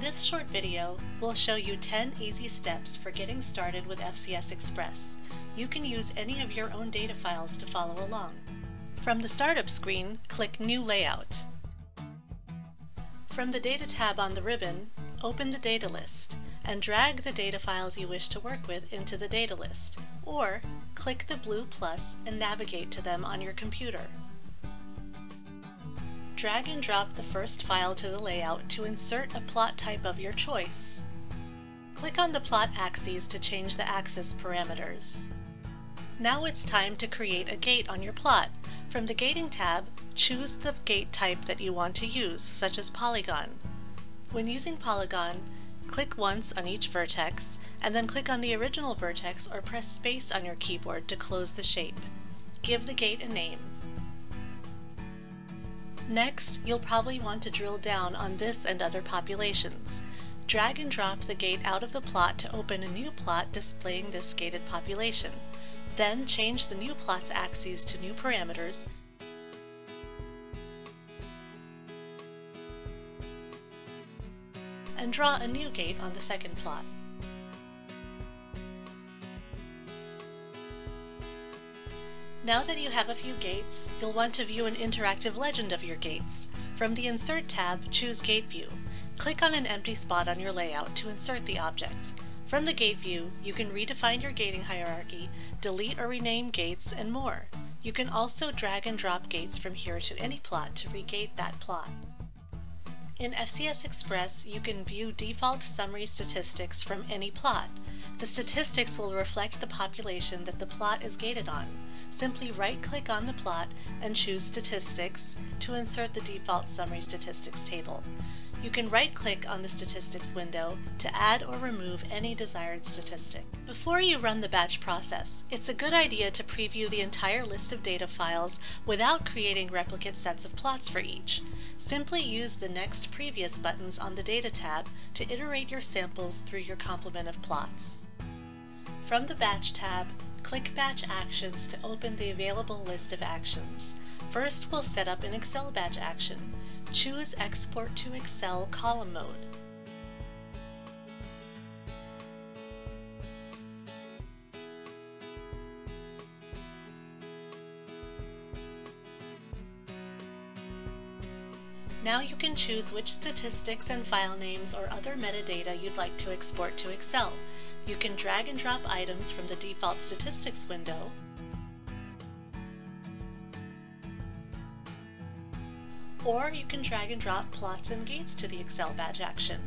this short video, we'll show you 10 easy steps for getting started with FCS Express. You can use any of your own data files to follow along. From the Startup screen, click New Layout. From the Data tab on the ribbon, open the data list and drag the data files you wish to work with into the data list, or click the blue plus and navigate to them on your computer. Drag and drop the first file to the layout to insert a plot type of your choice. Click on the plot axes to change the axis parameters. Now it's time to create a gate on your plot. From the Gating tab, choose the gate type that you want to use, such as polygon. When using polygon, click once on each vertex, and then click on the original vertex or press space on your keyboard to close the shape. Give the gate a name. Next, you'll probably want to drill down on this and other populations. Drag and drop the gate out of the plot to open a new plot displaying this gated population. Then change the new plot's axes to new parameters and draw a new gate on the second plot. Now that you have a few gates, you'll want to view an interactive legend of your gates. From the Insert tab, choose Gate View. Click on an empty spot on your layout to insert the object. From the gate view, you can redefine your gating hierarchy, delete or rename gates, and more. You can also drag and drop gates from here to any plot to regate that plot. In FCS Express, you can view default summary statistics from any plot. The statistics will reflect the population that the plot is gated on simply right-click on the plot and choose Statistics to insert the default Summary Statistics table. You can right-click on the Statistics window to add or remove any desired statistic. Before you run the batch process, it's a good idea to preview the entire list of data files without creating replicate sets of plots for each. Simply use the Next Previous buttons on the Data tab to iterate your samples through your complement of plots. From the Batch tab, Click Batch Actions to open the available list of actions. First, we'll set up an Excel batch action. Choose Export to Excel column mode. Now you can choose which statistics and file names or other metadata you'd like to export to Excel. You can drag and drop items from the default statistics window, or you can drag and drop plots and gates to the Excel batch action,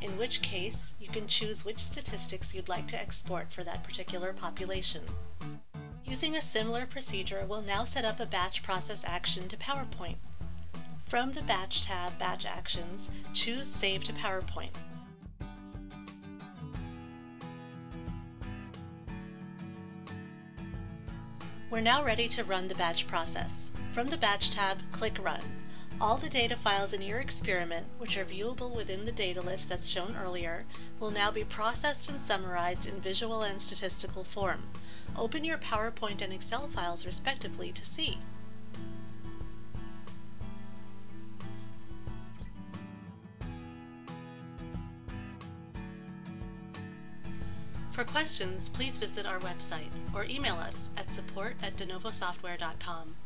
in which case you can choose which statistics you'd like to export for that particular population. Using a similar procedure, we'll now set up a batch process action to PowerPoint. From the Batch tab, Batch Actions, choose Save to PowerPoint. We're now ready to run the batch process. From the Batch tab, click Run. All the data files in your experiment, which are viewable within the data list as shown earlier, will now be processed and summarized in visual and statistical form. Open your PowerPoint and Excel files respectively to see. For questions, please visit our website or email us at support at denovosoftware.com.